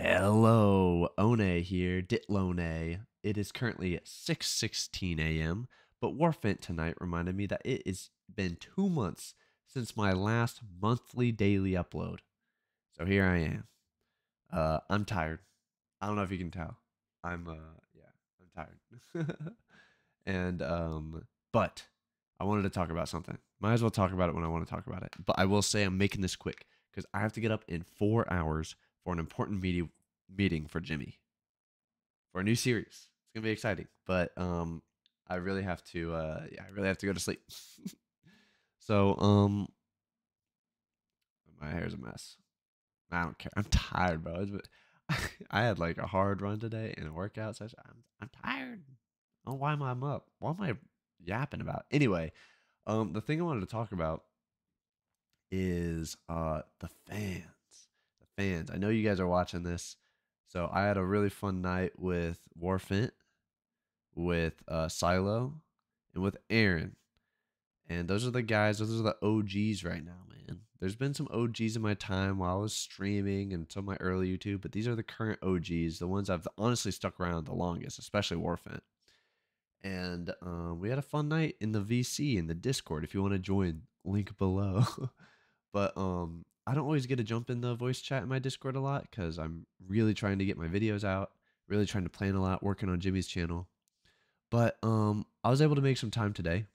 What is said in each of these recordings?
Hello, Onay here, Ditlonay. It is currently 6:16 a.m., but Warfent tonight reminded me that it has been 2 months since my last monthly daily upload. So here I am. Uh I'm tired. I don't know if you can tell. I'm uh yeah, I'm tired. and um but I wanted to talk about something. Might as well talk about it when I want to talk about it. But I will say I'm making this quick cuz I have to get up in 4 hours for an important meeting meeting for Jimmy for a new series. It's gonna be exciting, but um, I really have to. Uh, yeah, I really have to go to sleep. so um, my hair's a mess. I don't care. I'm tired, bro. I had like a hard run today and a workout session. I'm I'm tired. Oh, why am I up? Why am I yapping about? Anyway, um, the thing I wanted to talk about is uh the fans fans. I know you guys are watching this. So I had a really fun night with Warfent, with uh, Silo, and with Aaron. And those are the guys, those are the OGs right now, man. There's been some OGs in my time while I was streaming and some of my early YouTube, but these are the current OGs, the ones I've honestly stuck around the longest, especially Warfent. And um, we had a fun night in the VC in the Discord. If you want to join, link below. but um, I don't always get to jump in the voice chat in my Discord a lot because I'm really trying to get my videos out, really trying to plan a lot, working on Jimmy's channel. But um, I was able to make some time today.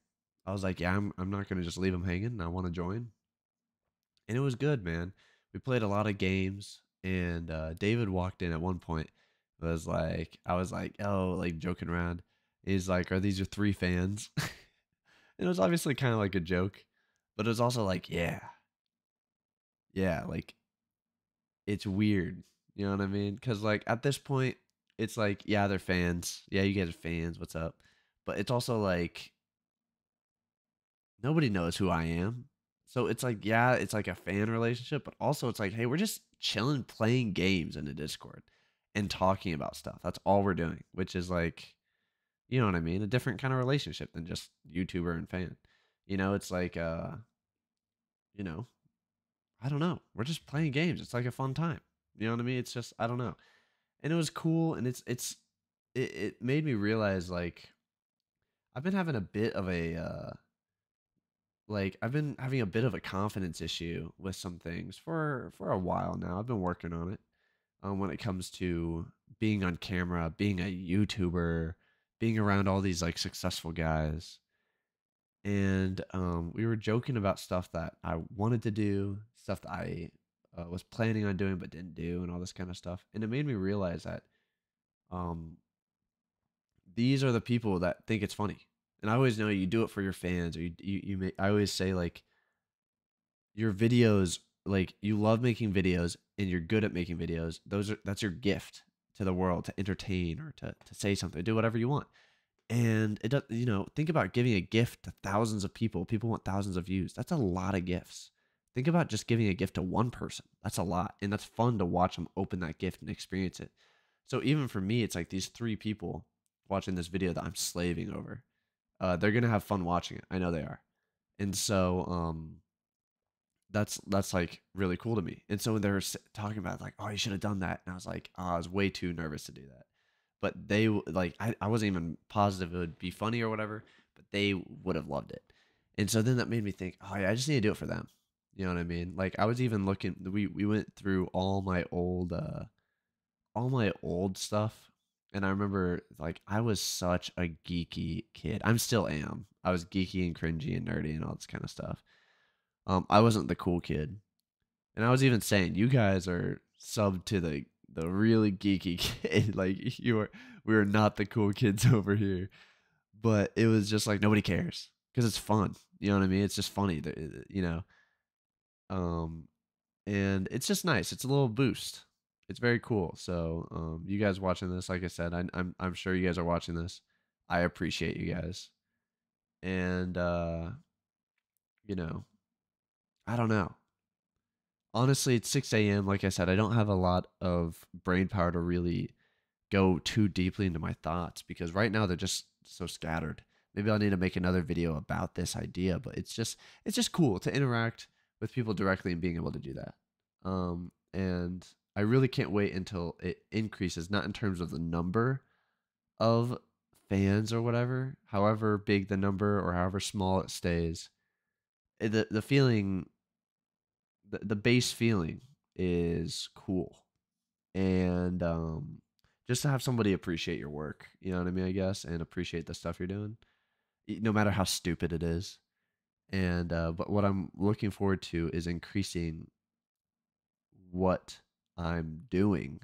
I was like, yeah, I'm, I'm not going to just leave him hanging. I want to join. And it was good, man. We played a lot of games, and uh, David walked in at one point. Was like, I was like, oh, like joking around. He's like, are these your three fans? and it was obviously kind of like a joke, but it was also like, yeah, yeah, like it's weird. You know what I mean? Because like at this point, it's like yeah, they're fans. Yeah, you guys are fans. What's up? But it's also like nobody knows who I am. So it's like yeah, it's like a fan relationship, but also it's like hey, we're just chilling, playing games in the Discord and talking about stuff. That's all we're doing, which is like, you know what I mean? A different kind of relationship than just YouTuber and fan. You know, it's like uh, you know, I don't know. We're just playing games. It's like a fun time. You know what I mean? It's just I don't know. And it was cool and it's it's it, it made me realize like I've been having a bit of a uh like I've been having a bit of a confidence issue with some things for for a while now. I've been working on it. Um when it comes to being on camera, being a YouTuber, being around all these like successful guys and um, we were joking about stuff that I wanted to do, stuff that I uh, was planning on doing but didn't do, and all this kind of stuff. And it made me realize that um, these are the people that think it's funny. And I always know you do it for your fans, or you you, you may, I always say like your videos, like you love making videos and you're good at making videos. Those are that's your gift to the world to entertain or to to say something, do whatever you want and it does you know think about giving a gift to thousands of people people want thousands of views that's a lot of gifts think about just giving a gift to one person. That's a lot and that's fun to watch them open that gift and experience it. So even for me it's like these three people watching this video that i'm slaving over uh, they're gonna have fun watching it. I know they are. And so um that's that's like really cool to me. And so when they were talking about it, like oh you should have done that and i was like oh, i was way too nervous to do that. But they like I, I wasn't even positive it would be funny or whatever but they would have loved it. And so then that made me think oh yeah i just need to do it for them you know what i mean like i was even looking we we went through all my old uh all my old stuff and i remember like i was such a geeky kid i'm still am i was geeky and cringy and nerdy and all this kind of stuff um i wasn't the cool kid and i was even saying you guys are sub to the the really geeky kid. like you are, we are not the cool kids over here, but it was just like nobody cares because it's fun. You know what I mean? It's just funny, you know. Um, and it's just nice. It's a little boost. It's very cool. So, um, you guys watching this, like I said, I, I'm I'm sure you guys are watching this. I appreciate you guys, and uh, you know, I don't know honestly, it's 6 a.m. Like I said, I don't have a lot of brain power to really go too deeply into my thoughts because right now they're just so scattered. Maybe I'll need to make another video about this idea, but it's just it's just cool to interact with people directly and being able to do that. Um, and I really can't wait until it increases, not in terms of the number of fans or whatever, however big the number or however small it stays. eh, The the feeling the, the base feeling is cool. And um just to have somebody appreciate your work, you know what I mean, I guess, and appreciate the stuff you're doing, no matter how stupid it is. And uh but what I'm looking forward to is increasing what I'm doing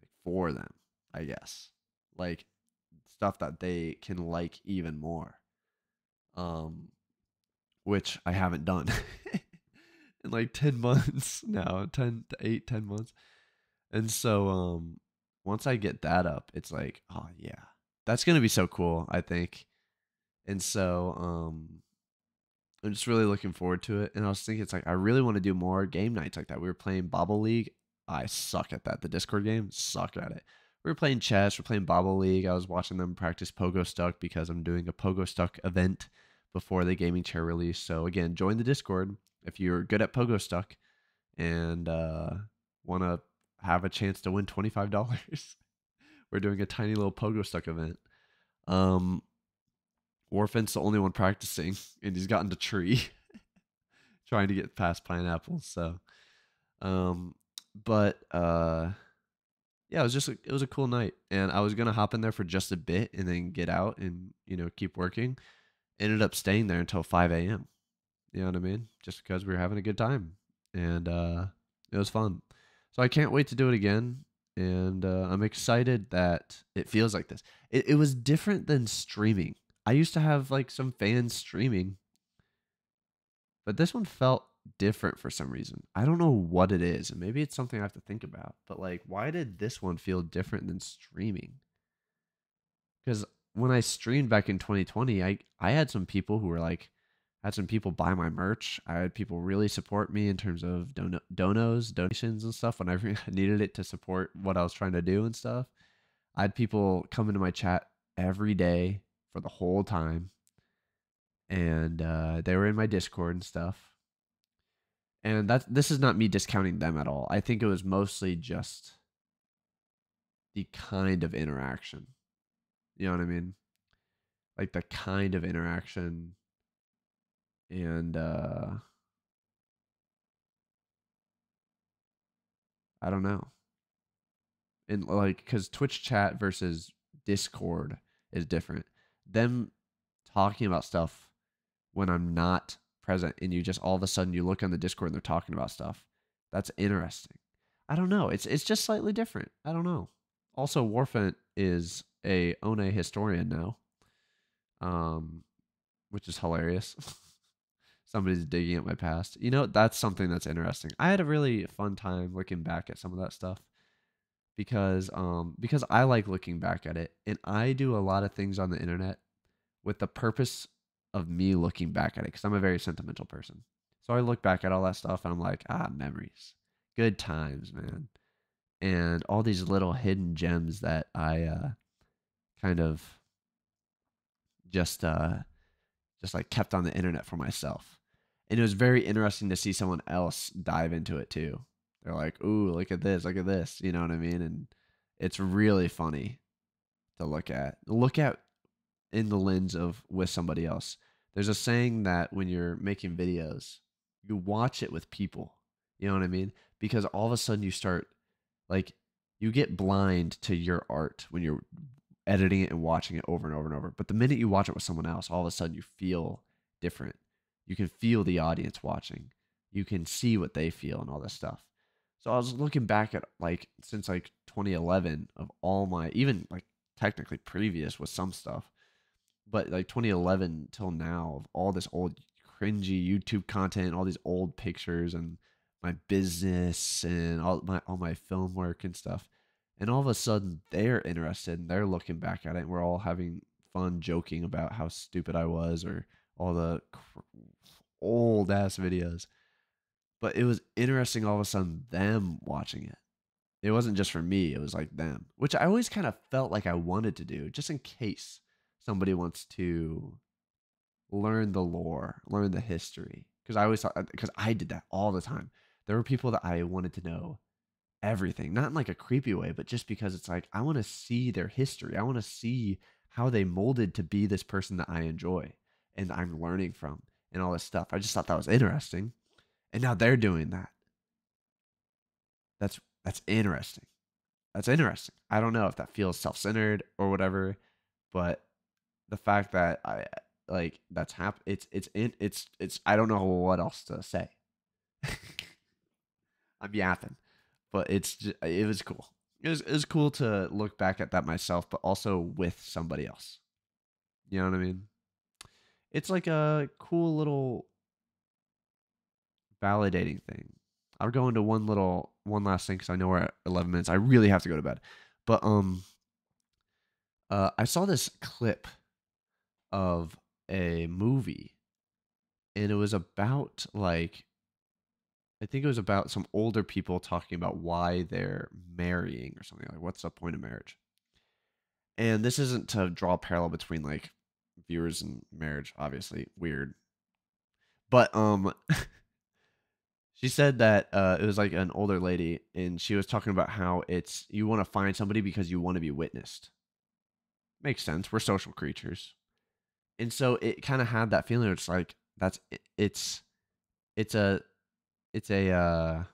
like for them, I guess. Like stuff that they can like even more. Um which I haven't done in like 10 months now, 10 to 8 10 months. And so um once I get that up, it's like, oh yeah. That's to be so cool, I think. And so um I'm just really looking forward to it. And I was thinking, it's like I really want to do more game nights like that. We were playing Bobble League. I suck at that. The Discord game, suck at it. We were playing chess. We're playing Bobble League. I was watching them practice Pogostuck because I'm doing a Pogostuck event before the gaming chair release. So again, join the Discord if you're good at Pogostuck and uh, want to have a chance to win twenty five dollars. we're doing a tiny little Pogostuck event. Um, Warfent's the only one practicing, and he's gotten to tree, trying to get past pineapples. So, um, but uh, yeah, it was just a, it was a cool night, and I was gonna hop in there for just a bit and then get out and you know keep working. Ended up staying there until five a.m. You know what I mean? Just because we were having a good time, and uh, it was fun. So I can't wait to do it again and uh, I'm excited that it feels like this. It, it was different than streaming. I used to have like some fans streaming, but this one felt different for some reason. I don't know what it is, and maybe it's something I have to think about. But like, why did this one feel different than streaming? Because when I streamed back in 2020, I I had some people who were like, I had some people buy my merch. I had people really support me in terms of don- donos, donations, and stuff whenever I needed it to support what I was trying to do and stuff. I had people come into my chat every day for the whole time, and uh, they were in my Discord and stuff. And that this is not me discounting them at all. I think it was mostly just the kind of interaction. You know what I mean? Like the kind of interaction and uh I don't know. And like cuz Twitch chat versus Discord is different. Them talking about stuff when I'm not present and you just all of a sudden you look on the Discord and they're talking about stuff. That's interesting. I don't know. It's it's just slightly different. I don't know. Also Warfent is a Onay historian now. Um which is hilarious. somebody's digging at my past. You know, that's something that's interesting. I had a really fun time looking back at some of that stuff because um because I like looking back at it and I do a lot of things on the internet with the purpose of me looking back at it cuz I'm a very sentimental person. So I look back at all that stuff and I'm like, ah, memories. Good times, man. And all these little hidden gems that I uh kind of just uh just like kept on the internet for myself. And it was very interesting to see someone else dive into it too. They're like, "Ooh, look at this, look at this," you know what I mean? And it's really funny to look at. Look at in the lens of with somebody else. There's a saying that when you're making videos, you watch it with people. You know what I mean? Because all of a sudden you start like you get blind to your art when you're editing it and watching it over and over and over. But the minute you watch it with someone else, all of a sudden you feel different. You can feel the audience watching. You can see what they feel and all this stuff. So I was looking back at like since like 2011 of all my even like technically previous with some stuff, but like 2011 till now of all this old cringy YouTube content, all these old pictures and my business and all my all my film work and stuff and all of a sudden they're interested and they're looking back at it and we're all having fun joking about how stupid I was or all the old ass videos. But it was interesting all of a sudden them watching it. It wasn't just for me, it was like them, which I always kind of felt like I wanted to do just in case somebody wants to learn the lore, learn the history. Because I always thought, uh, because I did that all the time. There were people that I wanted to know everything, not in like a creepy way, but just because it's like I want to see their history. I want to see how they molded to be this person that I enjoy and I'm learning from and all this stuff. I just thought that was interesting. And now they're doing that. That's that's interesting. That's interesting. I don't know if that feels self-centered or whatever, but the fact that I like that's hap it's it's in it's it's I don't know what else to say. I'm yapping, but it's just, it was cool. It was it was cool to look back at that myself, but also with somebody else. You know what I mean? It's like a cool little validating thing. I'll go into one little one last thing because I know we're at 11 minutes. I really have to go to bed, but um, uh, I saw this clip of a movie, and it was about like I think it was about some older people talking about why they're marrying or something like what's the point of marriage. And this isn't to draw a parallel between like viewers and marriage, obviously weird. But um she said that uh it was like an older lady and she was talking about how it's you want to find somebody because you want to be witnessed. Makes sense. We're social creatures. And so it kind of had that feeling it's like that's it's it's a it's a uh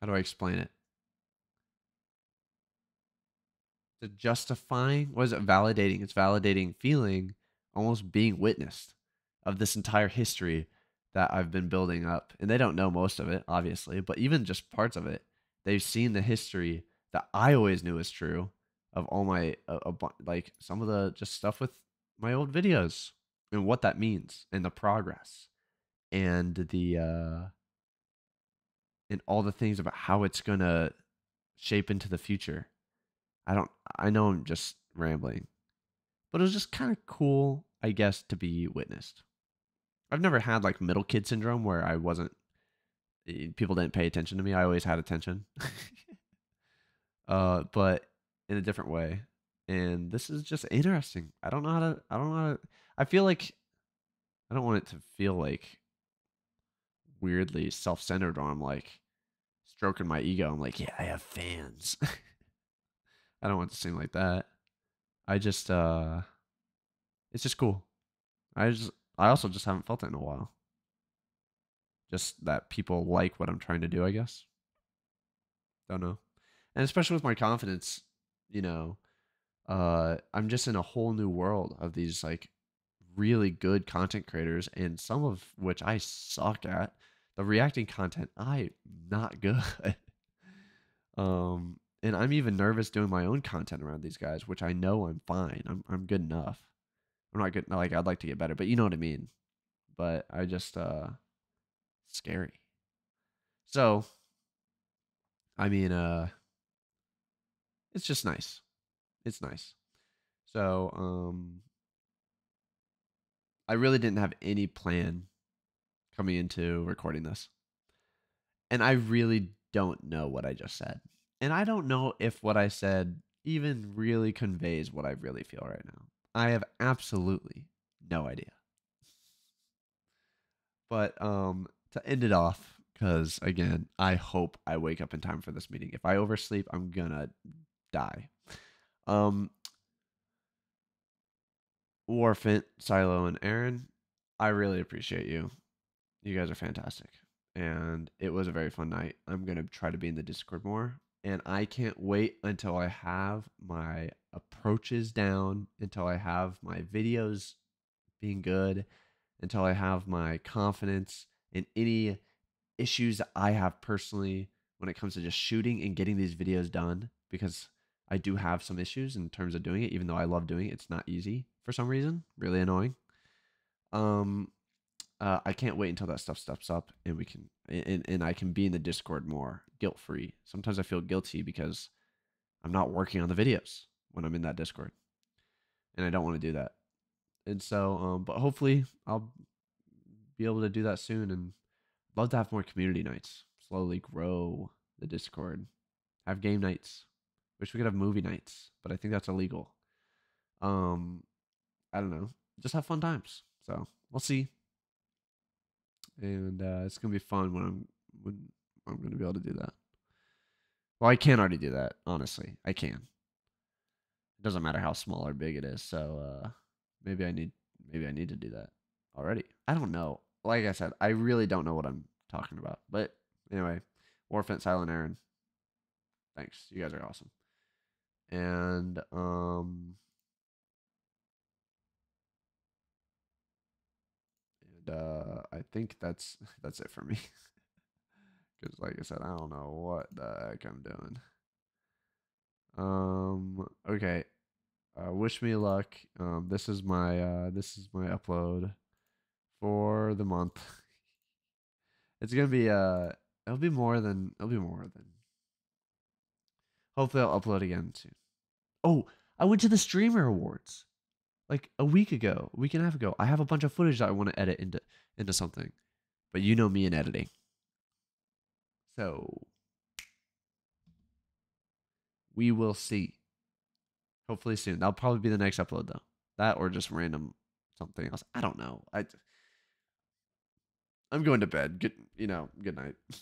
how do I explain it? The justifying, was it? Validating. It's validating feeling, almost being witnessed of this entire history that I've been building up. And they don't know most of it, obviously, but even just parts of it. They've seen the history that I always knew was true of all my uh, like some of the just stuff with my old videos and what that means and the progress and the uh and all the things about how it's gonna shape into the future. I don't I know I'm just rambling. But it was just kind of cool, I guess, to be witnessed. I've never had like middle kid syndrome where I wasn't eh, people didn't pay attention to me. I always had attention. uh but in a different way. And this is just interesting. I don't know how to I don't know how to I feel like I don't want it to feel like weirdly self-centered or I'm like stroking my ego. I'm like, yeah, I have fans. I don't want to seem like that. I just uh it's just cool. I just I also just haven't felt it in a while. Just that people like what I'm trying to do, I guess. Don't know. And especially with my confidence, you know, uh I'm just in a whole new world of these like really good content creators and some of which I suck at the reacting content, I'm not good. um, and I'm even nervous doing my own content around these guys, which I know I'm fine. I'm I'm good enough. I'm not good. Like I'd like to get better, but you know what I mean. But I just uh, scary. So, I mean, uh, it's just nice. It's nice. So, um, I really didn't have any plan coming into recording this. And I really don't know what I just said. And I don't know if what I said even really conveys what I really feel right now. I have absolutely no idea. But um to end it off cuz again, I hope I wake up in time for this meeting. If I oversleep, I'm to die. Um Warfent, Silo and Aaron, I really appreciate you. You guys are fantastic. And it was a very fun night. I'm going to try to be in the Discord more. And I can't wait until I have my approaches down, until I have my videos being good, until I have my confidence in any issues I have personally when it comes to just shooting and getting these videos done. Because I do have some issues in terms of doing it, even though I love doing it. It's not easy for some reason, really annoying. Um, uh, I can't wait until that stuff steps up and we can and, and I can be in the Discord more guilt free. Sometimes I feel guilty because I'm not working on the videos when I'm in that Discord, and I don't want to do that. And so, um, but hopefully I'll be able to do that soon, and love to have more community nights. Slowly grow the Discord, have game nights. Wish we could have movie nights, but I think that's illegal. Um, I don't know. Just have fun times. So we'll see and uh, it's gonna be fun when I'm when I'm going to be able to do that. Well, I can already do that, honestly. I can. It doesn't matter how small or big it is. So uh maybe I need maybe I need to do that already. I don't know. Like I said, I really don't know what I'm talking about. But anyway, Warfent, Silent Aaron. Thanks. You guys are awesome. And um uh I think that's that's it for me. Cuz like I said, I don't know what the heck I'm doing. Um okay. Uh wish me luck. Um this is my uh this is my upload for the month. It's to be uh it'll be more than it'll be more than Hopefully I'll upload again soon. Oh, I went to the streamer awards like a week ago, a week and a half ago. I have a bunch of footage that I want to edit into into something. But you know me in editing. So we will see. Hopefully soon. That'll probably be the next upload though. That or just random something else. I don't know. I I'm going to bed. Good, you know, good night.